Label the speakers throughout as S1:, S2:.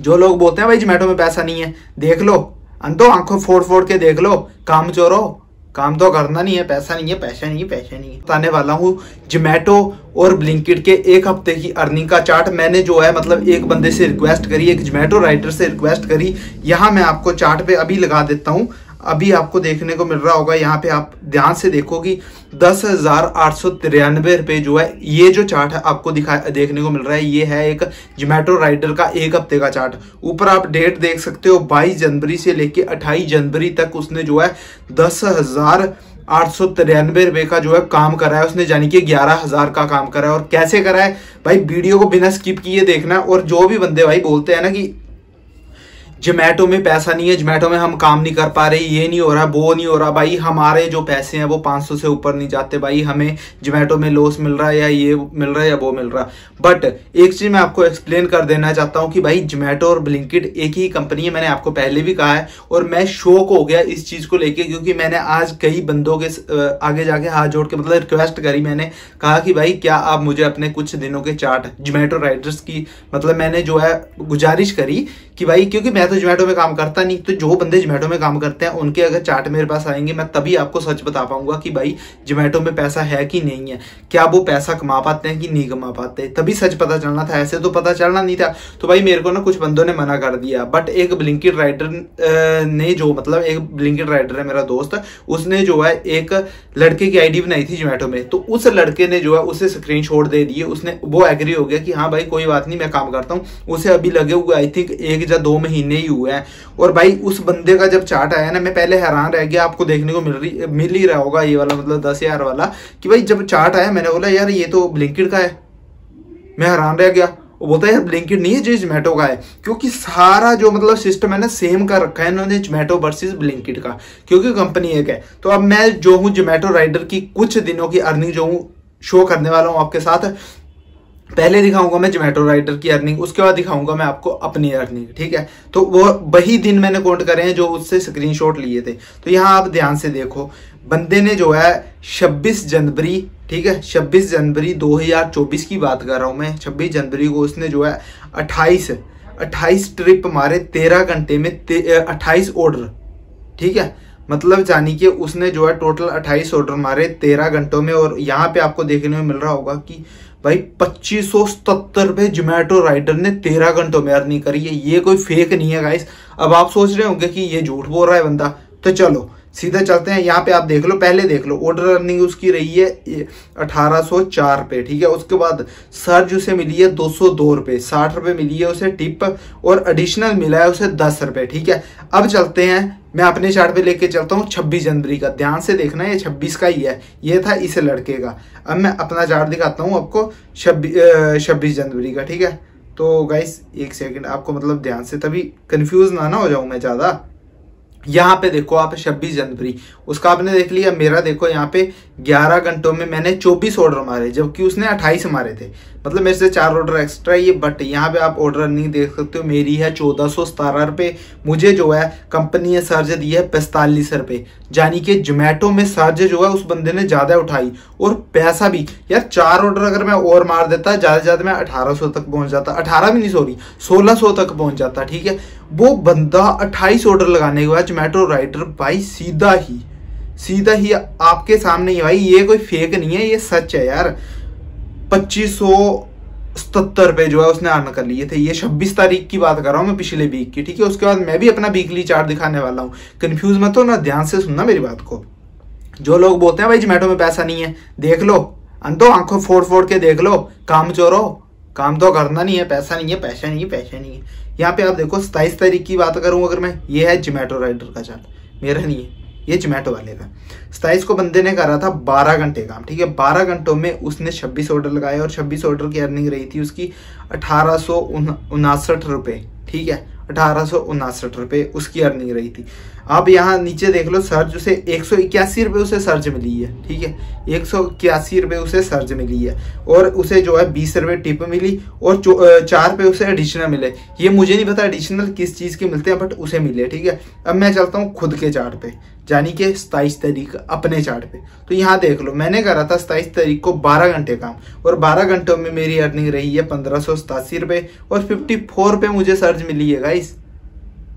S1: जो लोग बोलते हैं, भाई जोमेटो में पैसा नहीं है, देख लो। अंतो आँखों फोड़ फोड़ के देख लो। काम चोरो। काम तो करना नहीं है, पैसा नहीं है, पैसा नहीं है, पैसा नहीं है। बताने वाला हूँ जोमेटो और ब्लिंकिट के एक हफ़्ते की अर्निंग का चार्ट मैंने जो है मतलब एक बंदे से रिक्वेस्ट करी, एक जोमेटो राइटर से रिक्वेस्ट करी। यहाँ मैं आपको चार्ट पे अभी लगा देता हूँ। अभी आपको देखने को मिल रहा होगा, यहाँ पे आप ध्यान से देखो कि दस हज़ार आठ सौ तिरानवे रुपए जो है, ये जो चार्ट है आपको दिखा, देखने को मिल रहा है, ये है एक जोमेटो राइडर का एक हफ़्ते का चार्ट। ऊपर आप डेट देख सकते हो, बाईस जनवरी से लेके अट्ठाईस जनवरी तक उसने जो है, दस हज़ार आठ सौ तिरानवे रुपए का जो है काम करा है, उसने यानी कि ग्यारह हज़ार का काम करा है। और कैसे करा है? भाई, वीडियो को बिना स्किप किए देखना, और जो भी बंदे भाई बोलते हैं ना कि जोमेटो में पैसा नहीं है जोमेटो में हम काम नहीं कर पा रहे, ये नहीं हो रहा, वो नहीं हो रहा। भाई, हमारे जो पैसे हैं, वो 500 से ऊपर नहीं जाते। भाई, हमें जोमेटो में लॉस मिल रहा है या ये मिल रहा है या वो मिल रहा। बट एक चीज़ मैं आपको एक्सप्लेन कर देना चाहता हूँ कि भाई जोमेटो और ब्लिंकिट एक ही कंपनी है, मैंने आपको पहले भी कहा है। और मैं शौक हो गया इस चीज़ को लेके, क्योंकि मैंने आज कई बंदों के आगे जाके हाथ जोड़ के मतलब रिक्वेस्ट करी मैंने, कहा कि भाई, क्या आप मुझे अपने कुछ दिनों के चार्ट जोमेटो राइडर्स की मतलब मैंने जो है गुजारिश करी कि भाई, क्योंकि मैं तो जोमेटो में काम करता नहीं तो जो बंदे जोमेटो में काम करते हैं, उनके अगर चार्ट मेरे पास आएँगे, मैं तभी आपको सच बता पाऊँगा कि भाई जोमेटो में पैसा है कि नहीं है। क्या वो पैसा कमा पाते हैं कि नहीं कमा पाते? तभी सच पता चलना था, ऐसे तो पता चलना नहीं था। तो भाई, मेरे को ना कुछ बंदों ने मना कर दिया। बट एक ब्लिंकिट राइडर ने जो मतलब एक ब्लिंकिट राइडर है मेरा दोस्त, उसने जो है, एक लड़के की आईडी बनाई थी जोमेटो में। तो उस लड़के ने जो है, उसे स्क्रीन दे दिए। उसने, वो एग्री हो गया कि हाँ भाई, कोई बात नहीं, मैं काम करता हूँ। उसे अभी लगे हुए आई थिंक एक या दो महीने ही हुए हैं। और भाई, उस बंदे का जब चार्ट आया ना, मैं पहले हैरान रह गया, आपको देखने को मिल रही, मिल ही रहा होगा ये वाला मतलब दस हज़ार वाला, कि भाई जब चार्ट आया, मैंने बोला, यार, ये तो ब्लिंकिट का है। मैं हैरान रह गया। वो बोलता है, यार ब्लिंकिट नहीं है जो जोमेटो का है? क्योंकि सारा जो मतलब सिस्टम है ना सेम कर रखा है इन्होंने जोमेटो वर्सेस ब्लिंकिट का, क्योंकि कंपनी एक है। तो अब मैं जो हूँ जोमेटो राइडर की कुछ दिनों की अर्निंग जो हूँ शो करने वाला हूँ आपके साथ पहले दिखाऊँगा मैं जोमेटो राइडर की अर्निंग उसके बाद दिखाऊँगा मैं आपको अपनी अर्निंग ठीक है? तो वो वही दिन मैंने काउंट करे हैं जो उससे स्क्रीनशॉट लिए थे। तो यहाँ आप ध्यान से देखो, बंदे ने जो है 26 जनवरी, ठीक है? 26 जनवरी 2024 की बात कर रहा हूँ मैं। 26 जनवरी को उसने जो है 28 28 ट्रिप मारे 13 घंटे में 28 ऑर्डर ठीक है? मतलब जानी कि उसने जो है टोटल 28 ऑर्डर मारे 13 घंटों में और यहाँ पे आपको देखने में मिल रहा होगा कि भाई पच्चीस सौ सतर रुपए जोमेटो राइडर ने तेरह घंटों में अर्निंग करी है। ये कोई फेक नहीं है गाइस अब आप सोच रहे होंगे कि ये झूठ बोल रहा है बंदा तो चलो सीधा चलते हैं, यहाँ पे आप देख लो, पहले देख लो ऑर्डर अर्निंग उसकी रही है अठारह सौ चार रुपए ठीक है? उसके बाद सर्ज उसे मिली है दो सौ दो रुपए, साठ रुपए मिली है उसे टिप और एडिशनल मिला है उसे दस रुपए, ठीक है? अब चलते हैं, मैं अपने चार्ट पे लेके चलता हूँ, छब्बीस जनवरी का, ध्यान से देखना, ये छब्बीस का ही है, ये था इस लड़के का। अब मैं अपना चार्ट दिखाता हूँ आपको छब्बीस जनवरी का, ठीक है? तो गाइस एक सेकंड आपको मतलब ध्यान से, तभी कंफ्यूज ना ना हो जाऊँ मैं ज़्यादा। यहाँ पे देखो आप 26 जनवरी उसका आपने देख लिया, मेरा देखो यहाँ पे 11 घंटों में मैंने 24 ऑर्डर मारे, जबकि उसने 28 मारे थे। मतलब मेरे से चार ऑर्डर एक्स्ट्रा ये बट यहाँ पे आप ऑर्डर नहीं देख सकते हो। मेरी है चौदह सौ सतारह रुपये मुझे जो है कंपनी ने सर्ज दी है पैंतालीस रुपये यानी कि जोमेटो में सर्ज जो है, उस बंदे ने ज़्यादा उठाई। और पैसा भी। यार, चार ऑर्डर अगर मैं और मार देता, ज़्यादा से ज़्यादा मैं अठारह सौ तक पहुँच जाता। अठारह भी नहीं सॉरी सोलह सौ तक पहुँच जाता, ठीक है? वो बंदा अट्ठाईस ऑर्डर लगाने के बाद जोमेटो राइडर भाई सीधा ही सीधा ही आपके सामने ही भाई, ये कोई फेक नहीं है, ये सच है यार। पच्चीस सौ सतर रुपए जो है उसने अर्न कर लिए थे। ये छब्बीस तारीख की बात कर रहा हूँ मैं, पिछले वीक की, ठीक है? उसके बाद मैं भी अपना वीकली चार्ट दिखाने वाला हूँ। कन्फ्यूज़ मत हो, ना ध्यान से सुनना मेरी बात को। जो लोग बोलते हैं, भाई जोमेटो में पैसा नहीं है, देख लो। अंतो आँखों फोड़ फोड़ के देख लो। काम चोरो। काम तो करना नहीं है, पैसा नहीं है, पैसा नहीं है, पैसा नहीं है। यहाँ पे आप देखो सताइस तारीख की बात करूँ अगर मैं, ये है जोमेटो राइडर का चार्ट मेरा नहीं है। ये जोमेटो वाले का सताइस को बंदे ने करा था बारह घंटे काम, ठीक है? बारह घंटों में उसने छब्बीस ऑर्डर लगाए और छब्बीस ऑर्डर की अर्निंग रही थी उसकी अठारह सौ उनासठ ठीक है? अठारह सौ उनासठ उसकी अर्निंग रही थी। अब यहाँ नीचे देख लो, सर्ज उसे एक सौ इक्यासी रुपये उसे सर्ज मिली है, ठीक है? एक सौ इक्यासी रुपये उसे सर्ज मिली है। और उसे जो है बीस रुपये टिप मिली और चार रुपये उसे एडिशनल मिले। ये मुझे नहीं पता एडिशनल किस चीज़ के मिलते हैं बट उसे मिले, ठीक है? अब मैं चलता हूँ खुद के चार्ट पे, यानी कि सताईस तारीख अपने चार्ट पे। तो यहाँ देख लो, मैंने करा था सताइस तारीख को बारह घंटे काम, और बारह घंटों में मेरी अर्निंग रही है पंद्रह सौ सतासी रुपये, और फिफ्टी फोर पे मुझे सर्ज मिली है गाइस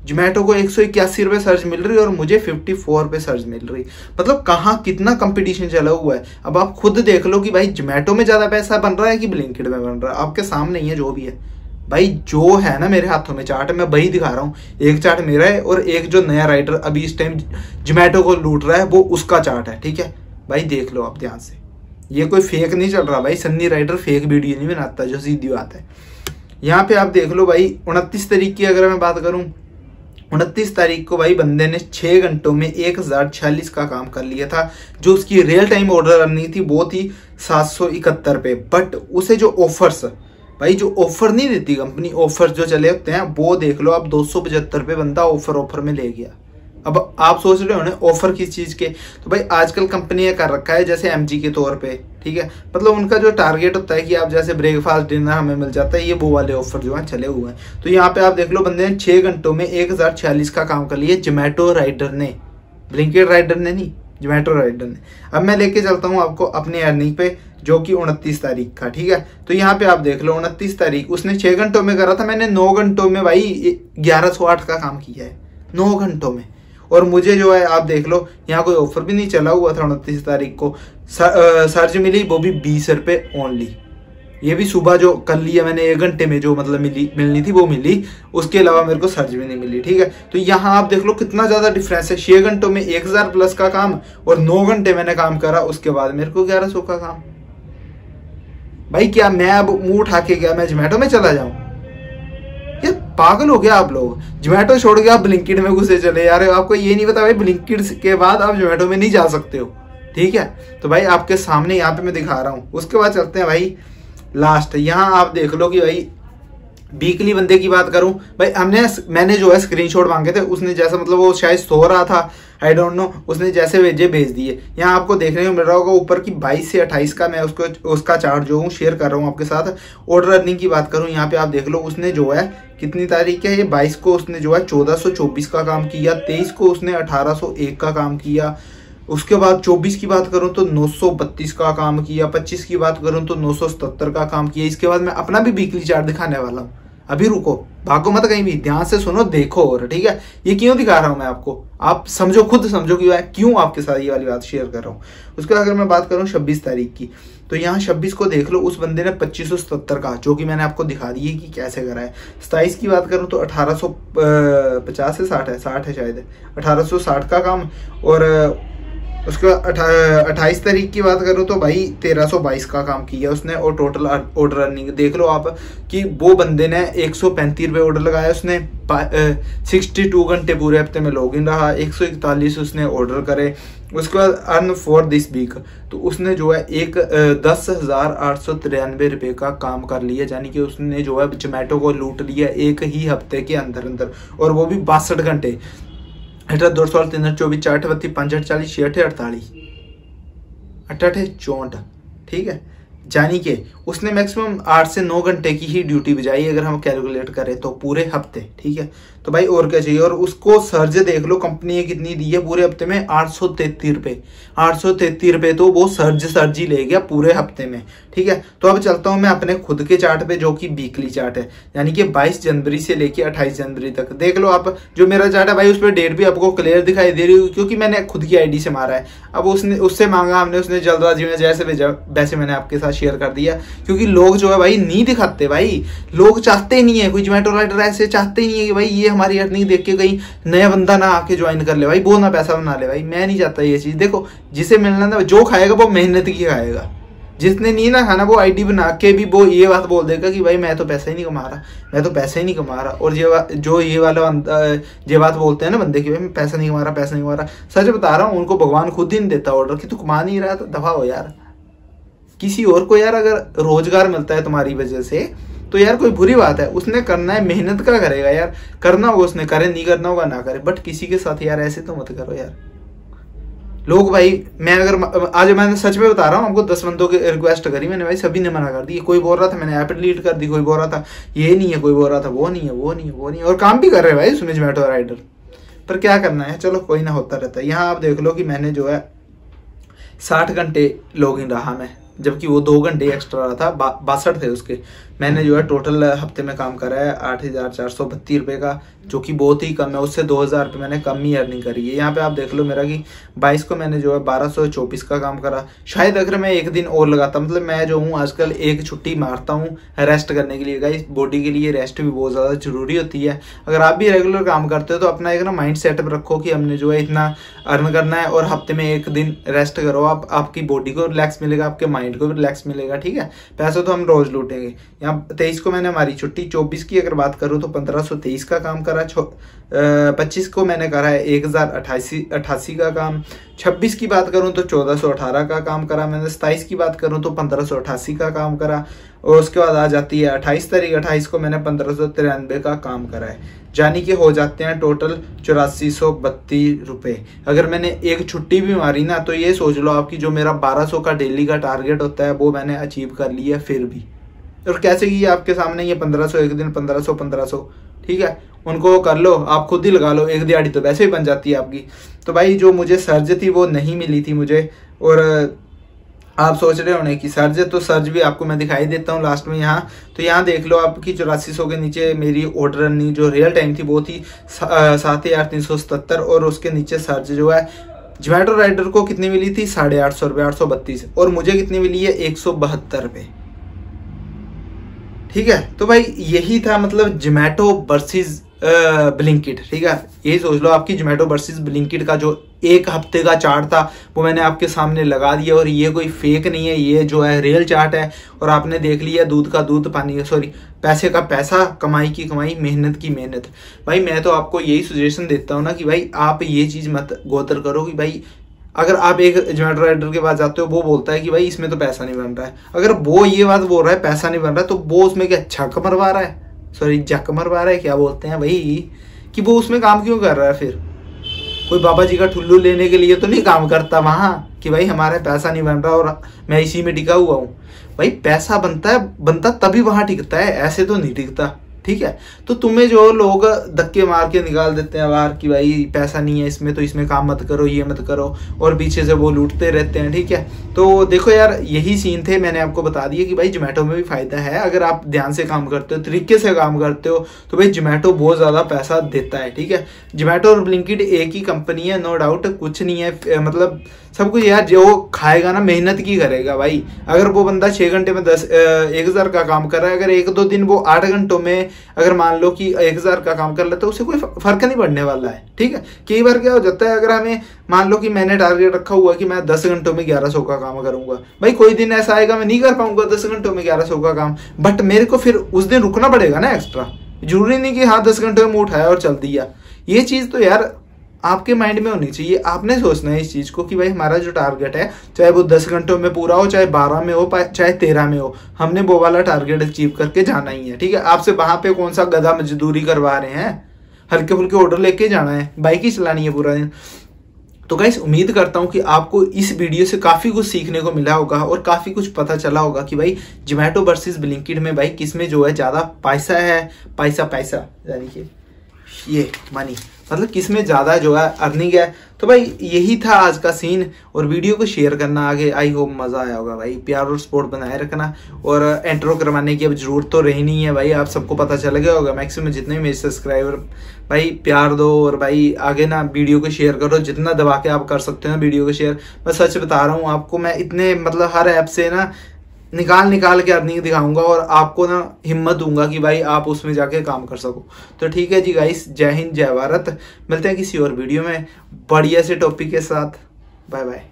S1: जोमेटो को एक सौ इक्यासी रुपये सर्च मिल रही है और मुझे फिफ्टी फोर पे सर्च मिल रही मतलब कहाँ कितना कंपटीशन चला हुआ है? अब आप खुद देख लो कि भाई जोमेटो में ज़्यादा पैसा बन रहा है कि ब्लिंकिट में बन रहा है? आपके सामने ही है, जो भी है। भाई, जो है ना मेरे हाथों में चार्ट मैं वही दिखा रहा हूँ। एक चार्ट मेरा है और एक जो नया राइटर अभी इस टाइम जोमेटो को लूट रहा है, वो उसका चार्ट है, ठीक है? भाई, देख लो आप ध्यान से। ये कोई फेक नहीं चल रहा भाई। सन्नी राइटर फेक वीडियो नहीं बनाता, जो सीधी बात है। यहाँ पे आप देख लो भाई, उनतीस तरीक की अगर मैं बात करूँ उनतीस तारीख को भाई बंदे ने छह घंटों में एक हज़ार छियालीस का काम कर लिया था, जो उसकी रियल टाइम ऑर्डर अर्निंग थी, वो थी सात सौ इकहत्तर पे। बट उसे जो ऑफर्स भाई जो ऑफ़र नहीं देती कंपनी ऑफ़र जो चले होते हैं, वो देख लो आप दो सौ पचहत्तर पे बंदा ऑफ़र ऑफ़र में ले गया। अब आप सोच रहे हो ना ऑफ़र किस चीज़ के? तो भाई आजकल कंपनी कर रखा है, जैसे एमजी के तौर पे। ठीक है? मतलब उनका जो टारगेट होता है कि आप जैसे ब्रेकफास्ट डिनर हमें मिल जाता है, ये वो वाले ऑफ़र जो है चले हुए हैं। तो यहाँ पे आप देख लो बंदे ने छह घंटों में एक हज़ार छियालीस का काम कर लिया जोमेटो राइडर ने। ब्लिंकेट राइडर ने नहीं जोमेटो राइडर ने। अब मैं लेके चलता हूँ आपको अपने अर्निंग पे, जो कि उनतीस तारीख का, ठीक है? तो यहाँ पे आप देख लो उनतीस तारीख, उसने छह घंटों में करा था, मैंने नौ घंटों में भाई ग्यारह सौ आठ का काम किया है। नौ घंटों में। और मुझे जो है, आप देख लो, यहाँ कोई ऑफ़र भी नहीं चला हुआ था उनतीस तारीख को। सर्च मिली, वो भी बीस रुपए ओनली ये भी सुबह जो कर लिया मैंने, एक घंटे में जो मतलब मिली, मिलनी थी, वो मिली। उसके अलावा मेरे को सर्च भी नहीं मिली, ठीक है? तो यहाँ आप देख लो कितना ज़्यादा डिफरेंस है। छह घंटों में एक हज़ार प्लस का काम और नौ घंटे मैंने काम करा, उसके बाद मेरे को ग्यारह सौ का काम। भाई क्या मैं अब मुँह उठा के गया, मैं जोमेटो में चला जाऊँ? ये पागल हो गया आप लोग। जोमेटो छोड़ के आप ब्लिंकिट में घुसे चले हो। आपको ये नहीं पता भाई ब्लिंकिट के बाद आप जोमेटो में नहीं जा सकते हो। ठीक है? तो भाई आपके सामने यहाँ पे मैं दिखा रहा हूँ। उसके बाद चलते हैं भाई लास्ट यहाँ आप देख लो कि भाई वीकली बंदे की बात करूँ, भाई हमने मैंने जो है स्क्रीनशॉट मांगे थे, उसने जैसा मतलब वो शायद सो रहा था आई डोंट नो उसने जैसे भेजे भेज दिए। यहाँ आपको देखने को मिल रहा होगा ऊपर की 22 से 28 का मैं उसको, उसका चार्ट जो हूँ शेयर कर रहा हूँ आपके साथ। ऑर्डर अर्निंग की बात करूँ, यहाँ पे आप देख लो उसने जो है, कितनी तारीख है ये? 22 को उसने जो है 1424 का काम किया 23 को उसने 1801 का काम किया उसके बाद 24 की बात करूँ तो 932 का काम किया 25 की बात करूँ तो 977 का काम किया। इसके बाद मैं अपना भी वीकली चार्ट दिखाने वाला हूँ। अभी रुको, भागो मत कहीं भी, ध्यान से सुनो, देखो और, ठीक है? ये क्यों दिखा रहा हूँ मैं आपको? आप समझो, खुद समझो कि मैं क्यों आपके साथ ये वाली बात शेयर कर रहा हूँ। उसके बाद अगर मैं बात करूँ 26 तारीख की तो यहाँ 26 को देख लो, उस बंदे ने पच्चीस का जो कि मैंने आपको दिखा दी है कि कैसे करा है। सताइस की बात करूँ तो अठारह पचास से साठ है साठ है शायद, अठारह सौ साठ का काम, और उसके अट्ठाईस तारीख की बात करूँ तो भाई तेरह सौ बाईस का काम किया उसने और टोटल ऑर्डर अर्निंग देख लो आप कि वो बंदे ने एक सौ पैंतीस रुपये ऑर्डर लगाया, उसने सिक्सटी टू घंटे पूरे हफ़्ते में लॉग इन रहा, एक सौ इकतालीस उसने ऑर्डर करे, उसके बाद अर्न फॉर दिस वीक तो उसने जो है एक दस हज़ार आठ सौ तिरानवे रुपये का काम कर लिया, यानी कि उसने जो है जोमेटो को लूट लिया एक ही हफ़्ते के अंदर अंदर और वो भी बासठ घंटे। अठारह दो सौ तीन चौबीस, चार बत्ती पाँच अड़तालीस छियाठ अड़तालीस अठाठ चौंठ ठीक है? जानी के, उसने मैक्सिमम आठ से नौ घंटे की ही ड्यूटी बजाई, अगर हम कैलकुलेट करें तो पूरे हफ़्ते, ठीक है? तो भाई और क्या चाहिए? और उसको सर्ज देख लो कंपनी ने कितनी दी है पूरे हफ़्ते में? आठ सौ तैतीस रुपये आठ सौ तैतीस रुपये तो वो सर्ज सर्ज ही ले गया पूरे हफ़्ते में, ठीक है? तो अब चलता हूँ मैं अपने खुद के चार्ट पे, जो कि वीकली चार्ट है। यानी कि 22 जनवरी से लेके 28 जनवरी तक। देख लो आप, जो मेरा चार्ट है भाई, उस पर डेट भी आपको क्लियर दिखाई दे रही है क्योंकि मैंने खुद की आईडी से मारा है। अब उसने, उससे मांगा हमने, उसने जल्दबाजी में जैसे भेजा वैसे मैंने आपके साथ शेयर कर दिया, क्योंकि लोग जो है भाई नहीं दिखाते भाई। लोग चाहते ही नहीं है, कोई जोमेटो राइडर ऐसे चाहते ही नहीं है कि भाई ये हमारी अर्निंग देख के कहीं नया बंदा ना आके ज्वाइन कर ले भाई, वो ना पैसा बना ले भाई। मैं नहीं चाहता ये चीज़। देखो, जिसे मिलना था, जो खाएगा वो मेहनत की खाएगा। जिसने नहीं ना खाना, वो आईडी बना के भी वो ये बात बोल देगा कि भाई मैं तो पैसा ही नहीं कमा रहा, मैं तो पैसा ही नहीं कमा रहा। और ये जो ये वाला ये बात बोलते हैं ना बंदे की भाई मैं पैसा नहीं कमा रहा, पैसा नहीं कमा रहा। सच बता रहा हूँ, उनको भगवान खुद ही नहीं देता ऑर्डर कि तू कमा नहीं रहा तो दफ़ा हो यार। किसी और को यार अगर रोज़गार मिलता है तुम्हारी वजह से तो यार कोई बुरी बात है। उसने करना है, मेहनत का करेगा यार। करना होगा उसने, करे, नहीं करना होगा, ना करे। बट किसी के साथ यार ऐसे तो मत करो यार। लोग भाई, मैं अगर आज मैंने सच में बता रहा हूँ, आपको दस बंदों की रिक्वेस्ट करी मैंने भाई, सभी ने मना कर दी। कोई बोल रहा था, मैंने ऐप डिलीट कर दी, कोई बोल रहा था, ये नहीं है, कोई बोल रहा था, वो नहीं है, वो नहीं है, वो नहीं है। और काम भी कर रहे हैं भाई उसमें जोमेटो राइडर पर क्या करना है? चलो, कोई ना होता रहता है। यहाँ आप देख लो कि मैंने जो है साठ घंटे लॉग रहा मैं। जबकि वो दो घंटे एक्स्ट्रा रहा था बासठ थे उसके। मैंने जो है टोटल हफ़्ते में काम करा है आठ हज़ार चार सौ बत्तीस रुपये का, जो कि बहुत ही कम है। उससे दो हज़ार रुपये मैंने कम ही अर्निंग करी है। यहाँ पे आप देख लो मेरा कि बाईस को मैंने जो है बारह सौ चौबीस का काम करा। शायद अगर मैं एक दिन और लगाता मतलब मैं जो हूँ आजकल एक छुट्टी मारता हूँ रेस्ट करने के लिए। गाइस बॉडी के लिए रेस्ट भी बहुत ज़्यादा ज़रूरी होती है। अगर आप भी रेगुलर काम करते हो तो अपना एक ना माइंड सेटअप रखो कि हमने जो है इतना अर्न करना है और हफ़्ते में एक दिन रेस्ट करो। आप, आपकी बॉडी को रिलैक्स मिलेगा, आपके माइंड को भी रिलैक्स मिलेगा, ठीक है? पैसे तो हम रोज लूटेंगे। यहाँ तेईस को मैंने हमारी छुट्टी, चौबीस की अगर बात करूँ तो पंद्रह सौ तेईस का काम करा पच्चीस को मैंने करा है एक हज़ार अट्ठासी अट्ठासी का काम, छब्बीस की बात करूँ तो चौदह सौ अठारह का काम करा, मैंने सताइस की बात करूँ तो पंद्रह सौ अट्ठासी का काम करा, और उसके बाद आ जाती है अट्ठाईस तारीख, अट्ठाईस को मैंने पंद्रह सौ तिरानवे का काम करा है। यानी कि हो जाते हैं टोटल चौरासी सौ बत्तीस रुपये अगर मैंने एक छुट्टी भी मारी ना तो ये सोच लो आपकी जो मेरा बारह सौ का डेली का टारगेट होता है, वो मैंने अचीव कर लिया फिर भी। और कैसे की आपके सामने ये पंद्रह सौ, एक दिन पंद्रह सौ पंद्रह सौ, ठीक है? उनको कर लो, आप खुद ही लगा लो, एक दिहाड़ी तो वैसे ही बन जाती है आपकी। तो भाई, जो मुझे सर्ज थी, वो नहीं मिली थी मुझे। और आप सोच रहे होने की सर्ज तो सर्ज भी आपको मैं दिखाई देता हूँ लास्ट में यहाँ। तो यहाँ देख लो आपकी चौरासी सौ के नीचे मेरी ऑर्डर रनिंग जो रियल टाइम थी, वो थी सात हज़ार तीन सौ सत्तर और उसके नीचे सर्ज जो है जोमेटो राइडर को कितनी मिली थी? साढ़े आठ सौ, रुपये आठ सौ बत्तीस। और मुझे कितनी मिली है? एक सौ बहत्तर रुपये ठीक है? तो भाई यही था मतलब जोमेटो वर्सेस ब्लिंकिट ठीक है? यही सोच लो आपकी जोमेटो वर्सेस ब्लिंकिट का जो एक हफ़्ते का चार्ट था, वो मैंने आपके सामने लगा दिया और ये कोई फेक नहीं है, ये जो है रियल चार्ट है और आपने देख लिया दूध का दूध पानी का सॉरी पैसे का पैसा, कमाई की कमाई, मेहनत की मेहनत। भाई मैं तो आपको यही सजेशन देता हूँ ना कि भाई आप ये चीज़ मत गोतर करो कि भाई अगर आप एक जोमेटो राइडर के पास जाते हो, वो बोलता है कि भाई इसमें तो पैसा नहीं बन रहा है। अगर वो ये बात बोल रहा है, पैसा नहीं बन रहा है तो वो उसमें क्या छक मरवा रहा है? सॉरी जक मरवा रहा है? क्या बोलते हैं भाई? कि वो उसमें काम क्यों कर रहा है फिर? कोई बाबा जी का ठुल्लू लेने के लिए तो नहीं काम करता वहाँ? कि भाई हमारे पैसा नहीं बन रहा और मैं इसी में टिका हुआ हूँ। भाई पैसा बनता है, बनता तभी वहाँ टिकता है, ऐसे तो नहीं टिकता। ठीक है? तो तुम्हें जो लोग धक्के मार के निकाल देते हैं बाहर कि भाई पैसा नहीं है इसमें तो इसमें काम मत करो, ये मत करो, और पीछे से वो लूटते रहते हैं, ठीक है? तो देखो यार, यही सीन थे, मैंने आपको बता दिया कि भाई जोमेटो में भी फ़ायदा है। अगर आप ध्यान से काम करते हो, तरीके से काम करते हो तो भाई जोमेटो बहुत ज़्यादा पैसा देता है, ठीक है? जोमेटो और ब्लिंकिट एक ही कंपनी है नो डाउट कुछ नहीं है मतलब सब कुछ यार जो खाएगा ना मेहनत की करेगा भाई। अगर वो बंदा छः घंटे में दस एक हज़ार का काम कर रहा है, अगर एक दो दिन वो आठ घंटों में अगर मान लो कि एक हज़ार का काम कर लेता है उसे कोई फ़र्क नहीं पड़ने वाला है, ठीक है? कई बार क्या हो जाता है, अगर हमें मान लो कि मैंने टारगेट रखा हुआ कि मैं दस घंटों में ग्यारह सौ का काम करूँगा, भाई कोई दिन ऐसा आएगा मैं नहीं कर पाऊँगा दस घंटों में ग्यारह सौ का काम बट मेरे को फिर उस दिन रुकना पड़ेगा ना एक्स्ट्रा ज़रूरी नहीं कि हाँ दस घंटे में उठाया और चल दिया। ये चीज़ तो यार आपके माइंड में होनी चाहिए। आपने सोचना है इस चीज़ को कि भाई हमारा जो टारगेट है, चाहे वो दस घंटों में पूरा हो, चाहे बारह में हो चाहे तेरह में हो, हमने वो वाला टारगेट अचीव करके जाना ही है, ठीक है? आपसे वहाँ पे कौन सा गधा मजदूरी करवा रहे हैं? हल्के फुल्के ऑर्डर लेके जाना है बाइक ही चलानी है पूरा दिन। तो गाइस उम्मीद करता हूँ कि आपको इस वीडियो से काफ़ी कुछ सीखने को मिला होगा और काफ़ी कुछ पता चला होगा कि भाई जोमेटो वर्सेस ब्लिंकिट में भाई किसमें जो है ज़्यादा पैसा है, पैसा पैसा, यानी कि ये मनी मतलब किसमें ज़्यादा जो है अर्निंग है। तो भाई, यही था आज का सीन और वीडियो को शेयर करना आगे। आई होप मज़ा आया होगा भाई। प्यार और सपोर्ट बनाए रखना। और एंट्रो करवाने की अब ज़रूरत तो रही नहीं है भाई। आप सबको पता चल गया होगा मैक्सिमम जितने भी मेरे सब्सक्राइबर भाई, प्यार दो। और भाई, आगे ना वीडियो को शेयर करो। जितना दबा के आप कर सकते हो ना वीडियो को शेयर मैं सच बता रहा हूँ, आपको मैं इतने मतलब हर ऐप से ना निकाल निकाल के अर्निंग दिखाऊँगा और आपको ना हिम्मत दूँगा कि भाई आप उसमें जाके काम कर सको। तो ठीक है जी गाइस जय हिंद, जय भारत। मिलते हैं किसी और वीडियो में। बढ़िया से टॉपिक के साथ। Bye bye